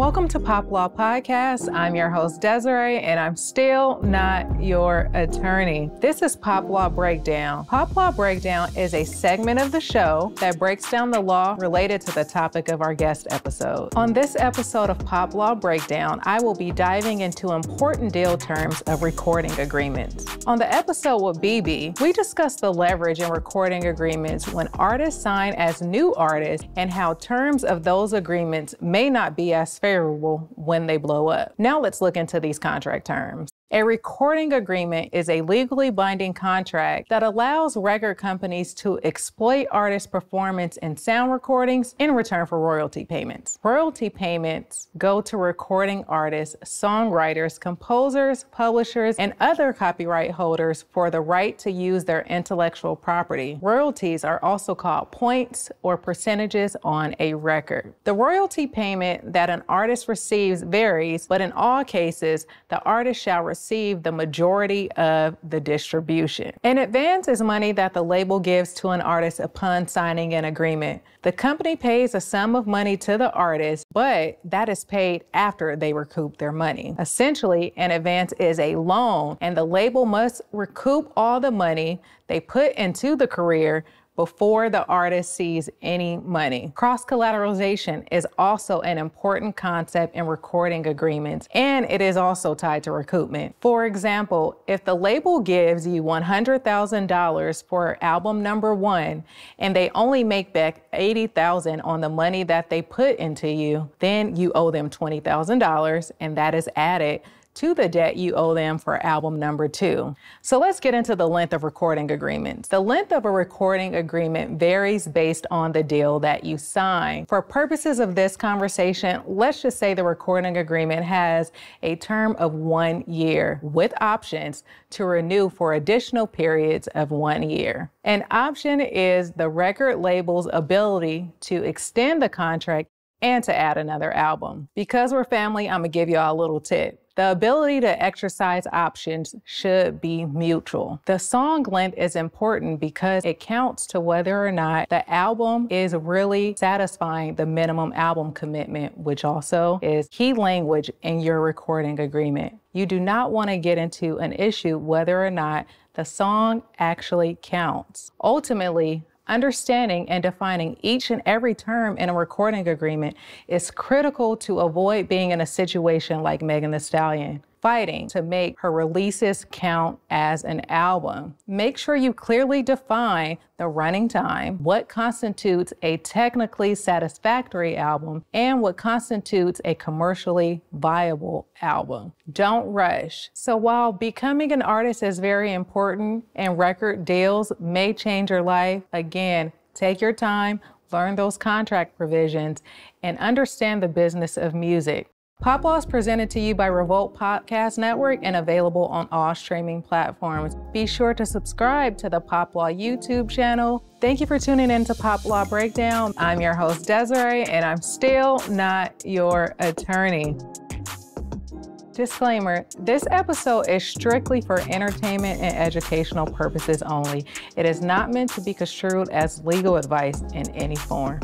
Welcome to Pop Law Podcast. I'm your host, Desiree, and I'm still not your attorney. This is Pop Law Breakdown. Pop Law Breakdown is a segment of the show that breaks down the law related to the topic of our guest episode. On this episode of Pop Law Breakdown, I will be diving into important deal terms of recording agreements. On the episode with BB, we discussed the leverage in recording agreements when artists sign as new artists and how terms of those agreements may not be as fair when they blow up. Now let's look into these contract terms. A recording agreement is a legally binding contract that allows record companies to exploit artists' performance in sound recordings in return for royalty payments. Royalty payments go to recording artists, songwriters, composers, publishers, and other copyright holders for the right to use their intellectual property. Royalties are also called points or percentages on a record. The royalty payment that an artist receives varies, but in all cases, the artist shall receive receive the majority of the distribution. An advance is money that the label gives to an artist upon signing an agreement. The company pays a sum of money to the artist, but that is paid after they recoup their money. Essentially, an advance is a loan, and the label must recoup all the money they put into the career before the artist sees any money. Cross collateralization is also an important concept in recording agreements, and it is also tied to recoupment. For example, if the label gives you $100,000 for album number one and they only make back 80,000 on the money that they put into you, then you owe them $20,000 and that is added to the debt you owe them for album number two. So let's get into the length of recording agreements. The length of a recording agreement varies based on the deal that you sign. For purposes of this conversation, let's just say the recording agreement has a term of one year with options to renew for additional periods of one year. An option is the record label's ability to extend the contract and to add another album. Because we're family, I'm gonna give y'all a little tip. The ability to exercise options should be mutual. The song length is important because it counts to whether or not the album is really satisfying the minimum album commitment, which also is key language in your recording agreement. You do not want to get into an issue whether or not the song actually counts. Ultimately, Understanding and defining each and every term in a recording agreement is critical to avoid being in a situation like Megan Thee Stallion fighting to make her releases count as an album. Make sure you clearly define the running time, what constitutes a technically satisfactory album, and what constitutes a commercially viable album. Don't rush. So while becoming an artist is very important and record deals may change your life, again, take your time, learn those contract provisions, and understand the business of music. Pop is presented to you by Revolt Podcast Network and available on all streaming platforms. Be sure to subscribe to the Pop Law YouTube channel. Thank you for tuning in to Pop Law Breakdown. I'm your host, Desiree, and I'm still not your attorney. Disclaimer this episode is strictly for entertainment and educational purposes only. It is not meant to be construed as legal advice in any form.